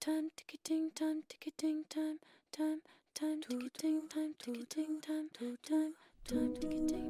time, ticky ting time, ticky ting time, time, time, ticky ting time, ticky ting time, time, time, ticky ting.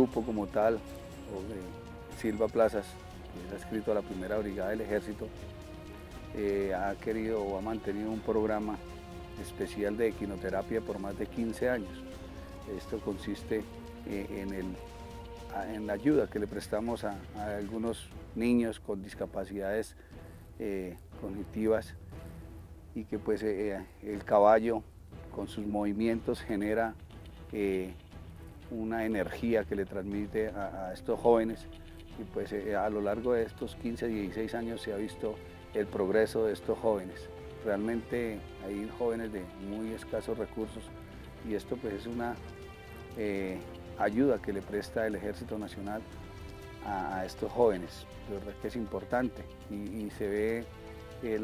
Grupo como tal, Silva Plazas, que es adscrito a la primera brigada del ejército, eh, ha querido o ha mantenido un programa especial de equinoterapia por más de 15 años. Esto consiste eh, en, el- en la ayuda que le prestamos a, algunos niños con discapacidades eh, cognitivas y que pues el caballo con sus movimientos genera una energía que le transmite a, estos jóvenes y pues eh, a lo largo de estos 15, 16 años se ha visto el progreso de estos jóvenes. Realmente hay jóvenes de muy escasos recursos y esto pues es una eh, ayuda que le presta el Ejército Nacional a, estos jóvenes, de verdad que es importante y, se ve eh,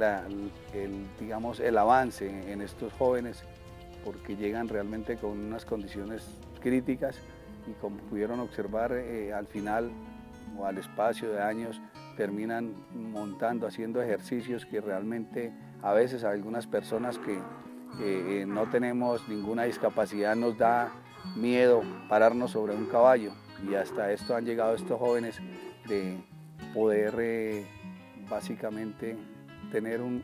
el, digamos, el avance en estos jóvenes porque llegan realmente con unas condiciones críticas y como pudieron observar eh, al final o al espacio de años terminan montando, haciendo ejercicios que realmente a veces algunas personas que eh, eh, no tenemos ninguna discapacidad nos da miedo pararnos sobre un caballo. Y hasta esto han llegado estos jóvenes de poder básicamente tener un,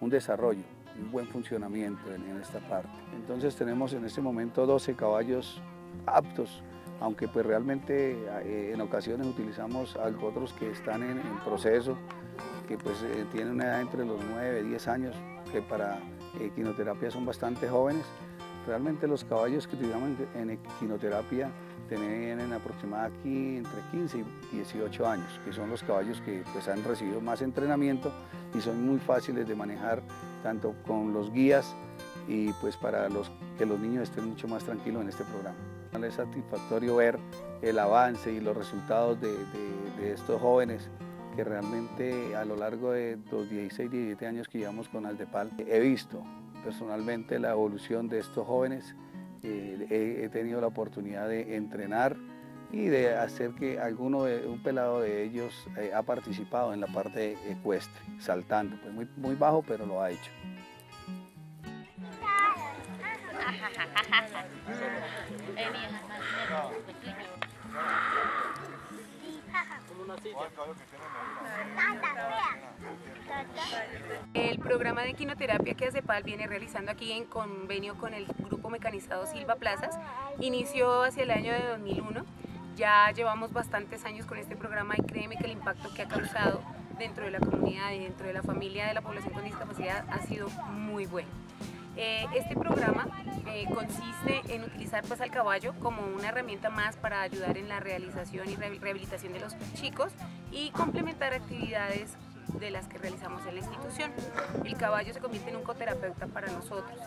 un desarrollo, un buen funcionamiento en, esta parte. Entonces tenemos en este momento 12 caballos aptos, aunque pues realmente eh, en ocasiones utilizamos algo otros que están en, proceso, que pues eh, tienen una edad entre los 9, 10 años, que para equinoterapia son bastante jóvenes. Realmente los caballos que utilizamos en, en equinoterapia tienen aproximadamente aquí entre 15 y 18 años, que son los caballos que pues, han recibido más entrenamiento y son muy fáciles de manejar tanto con los guías y pues para los, que los niños estén mucho más tranquilos en este programa. Es satisfactorio ver el avance y los resultados de, de- estos jóvenes que realmente a lo largo de los 16, 17 años que llevamos con Aldepal he visto personalmente la evolución de estos jóvenes eh, he tenido la oportunidad de entrenar y de hacer que alguno de, un pelado de ellos eh, ha participado en la parte ecuestre, saltando, pues muy, muy bajo, pero lo ha hecho. El programa de quinoterapia que ACEPAL viene realizando aquí en convenio con el grupo mecanizado Silva Plazas inició hacia el año de 2001. Ya llevamos bastantes años con este programa y créeme que el impacto que ha causado dentro de la comunidad y dentro de la familia de la población con discapacidad ha sido muy bueno. Eh, este programa eh, consiste en utilizar pues, al caballo como una herramienta más para ayudar en la realización y re- rehabilitación de los chicos y complementar actividades de las que realizamos en la institución. El caballo se convierte en un coterapeuta para nosotros.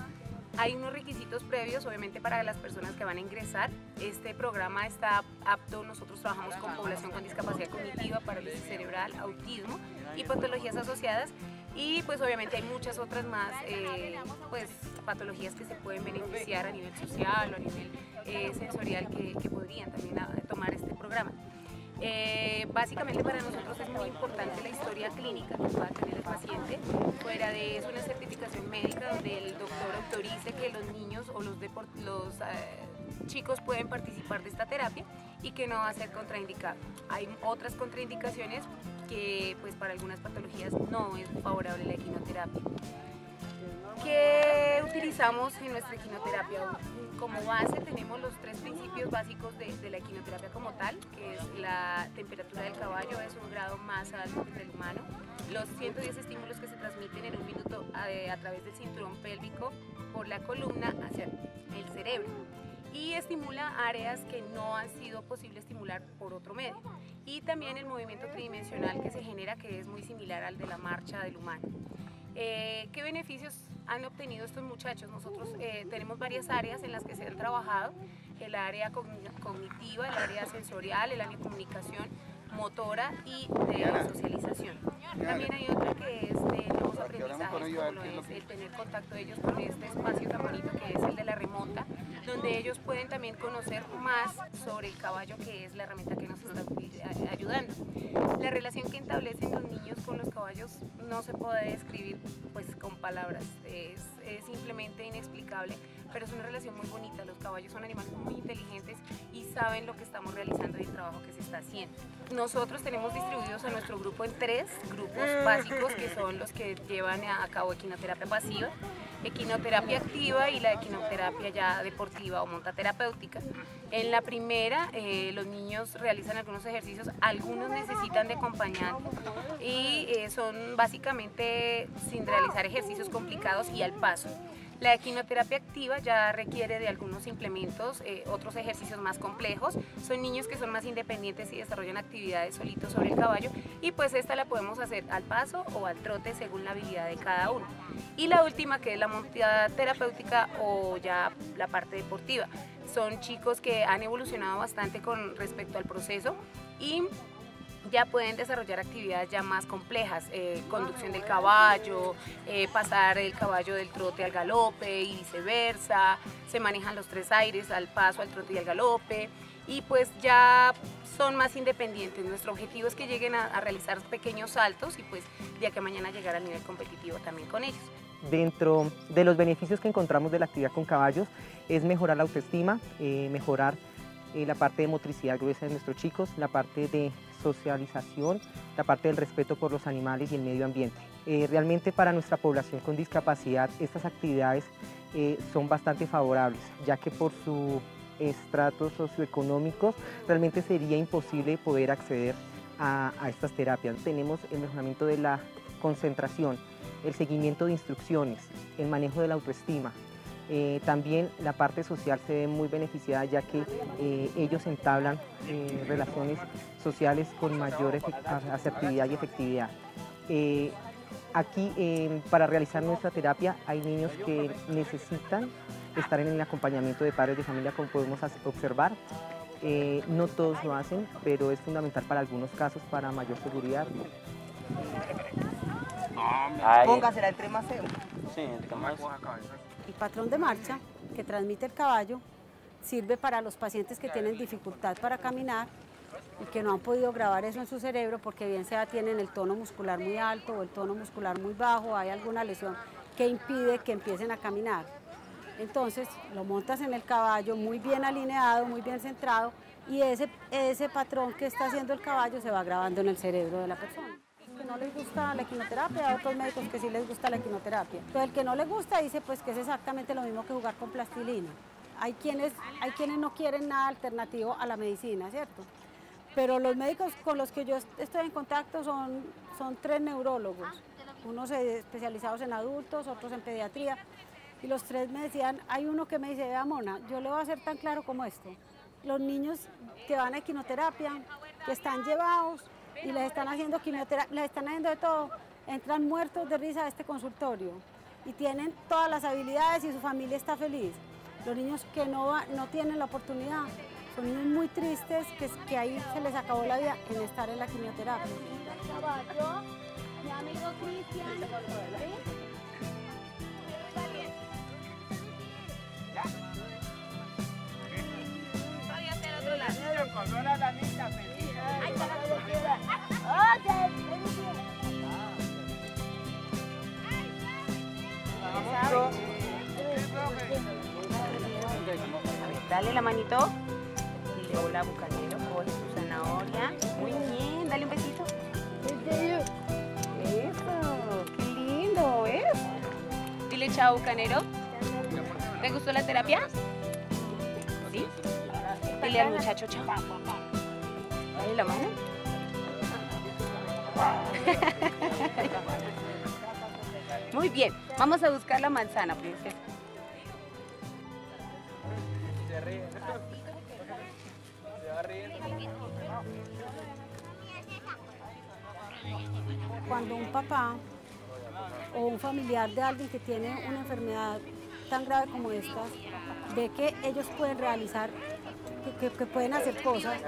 Hay unos requisitos previos, obviamente, para las personas que van a ingresar. Este programa está apto, nosotros trabajamos con población con discapacidad cognitiva, parálisis cerebral, autismo y patologías asociadas. Y pues obviamente hay muchas otras más eh, pues, patologías que se pueden beneficiar a nivel social o a nivel eh, sensorial que, que podrían también ah, tomar este programa. Eh, básicamente para nosotros es muy importante la historia clínica que pueda tener el paciente. Fuera de eso, una certificación médica donde el doctor autorice que los niños o los, los eh, chicos pueden participar de esta terapia y que no va a ser contraindicado. Hay otras contraindicaciones que pues para algunas patologías no es favorable la equinoterapia. ¿Qué utilizamos en nuestra equinoterapia? Como base tenemos los tres principios básicos de, la equinoterapia como tal, que es la temperatura del caballo es un grado más alto que el humano, los 110 estímulos que se transmiten en un minuto a, a través del cinturón pélvico por la columna hacia el cerebro y estimula áreas que no han sido posible estimular por otro medio. Y también el movimiento tridimensional que se genera, que es muy similar al de la marcha del humano. Eh, ¿Qué beneficios han obtenido estos muchachos? Nosotros eh, tenemos varias áreas en las que se han trabajado, el área cognitiva, el área sensorial, el área de comunicación, motora y de socialización. También hay otra que es de nuevos aprendizajes, como lo es el tener contacto de ellos con este espacio tan bonito que es el de la remonta, donde ellos pueden también conocer más sobre el caballo, que es la herramienta que nos está ayudando. La relación que establecen los niños con los caballos no se puede describir pues, con palabras, es, es simplemente inexplicable pero es una relación muy bonita. Los caballos son animales muy inteligentes y saben lo que estamos realizando y el trabajo que se está haciendo. Nosotros tenemos distribuidos a nuestro grupo en tres grupos básicos que son los que llevan a cabo equinoterapia pasiva, equinoterapia activa y la equinoterapia ya deportiva o montaterapéutica. En la primera, eh, los niños realizan algunos ejercicios, algunos necesitan de acompañante y eh, son básicamente sin realizar ejercicios complicados y al paso. La equinoterapia activa ya requiere de algunos implementos, eh, otros ejercicios más complejos. Son niños que son más independientes y desarrollan actividades solitos sobre el caballo y pues esta la podemos hacer al paso o al trote según la habilidad de cada uno. Y la última que es la montada terapéutica o ya la parte deportiva. Son chicos que han evolucionado bastante con respecto al proceso y ya pueden desarrollar actividades ya más complejas, eh, conducción del caballo, eh, pasar el caballo del trote al galope y viceversa, se manejan los tres aires al paso, al trote y al galope y pues ya son más independientes. Nuestro objetivo es que lleguen a, realizar pequeños saltos y pues ya que mañana llegar al nivel competitivo también con ellos. Dentro de los beneficios que encontramos de la actividad con caballos es mejorar la autoestima, eh, mejorar la parte de motricidad gruesa de nuestros chicos, la parte de socialización, la parte del respeto por los animales y el medio ambiente. Eh, realmente para nuestra población con discapacidad estas actividades eh, son bastante favorables, ya que por su estratos socioeconómicos realmente sería imposible poder acceder a estas terapias. Tenemos el mejoramiento de la concentración, el seguimiento de instrucciones, el manejo de la autoestima, eh, también la parte social se ve muy beneficiada ya que eh, ellos entablan eh, relaciones sociales con mayor asertividad y efectividad. aquí para realizar nuestra terapia hay niños que necesitan estar en el acompañamiento de padres de familia como podemos observar. no todos lo hacen, pero es fundamental para algunos casos para mayor seguridad. Póngasela entre más Sí, entre más. El patrón de marcha que transmite el caballo sirve para los pacientes que tienen dificultad para caminar y que no han podido grabar eso en su cerebro porque bien sea tienen el tono muscular muy alto o el tono muscular muy bajo, hay alguna lesión que impide que empiecen a caminar. Entonces lo montas en el caballo muy bien alineado, muy bien centrado y ese, ese patrón que está haciendo el caballo se va grabando en el cerebro de la persona no les gusta la quimioterapia, hay otros médicos que sí les gusta la quimioterapia. Pero el que no le gusta dice pues que es exactamente lo mismo que jugar con plastilina. Hay quienes, hay quienes no quieren nada alternativo a la medicina, ¿cierto? Pero los médicos con los que yo estoy en contacto son, son tres neurólogos, unos especializados en adultos, otros en pediatría, y los tres me decían, hay uno que me dice, vea Mona, yo le voy a hacer tan claro como esto, los niños que van a quimioterapia, que están llevados, y les están haciendo quimioterapia, les están haciendo de todo, entran muertos de risa a este consultorio y tienen todas las habilidades y su familia está feliz. Los niños que no, no tienen la oportunidad son niños muy tristes que, que ahí se les acabó la vida en estar en la quimioterapia. Dale la manito. Dile hola, bucanero. Coge su zanahoria. Muy bien, dale un besito. Eso, qué lindo, ¿ves? Dile chao, bucanero. ¿Te gustó la terapia? ¿Sí? Dile al muchacho chao. Dale la mano. Muy bien, vamos a buscar la manzana, princesa. Cuando un papá o un familiar de alguien que tiene una enfermedad tan grave como esta, ve que ellos pueden realizar, que, pueden hacer cosas,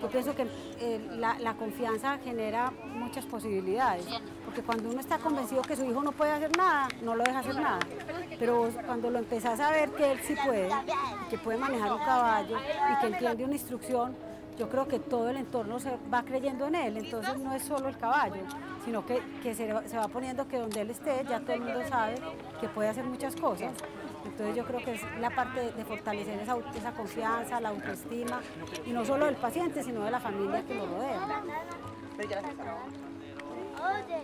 yo pienso que eh, la, confianza genera muchas posibilidades, porque cuando uno está convencido que su hijo no puede hacer nada, no lo deja hacer nada, pero cuando lo empezás a ver que él sí puede, que puede manejar un caballo y que entiende una instrucción, yo creo que todo el entorno se va creyendo en él, entonces no es solo el caballo, sino que, se, va- poniendo que donde él esté ya todo el mundo sabe que puede hacer muchas cosas. Entonces yo creo que es la parte de, fortalecer esa confianza, la autoestima, y no solo del paciente, sino de la familia que lo rodea. Oye.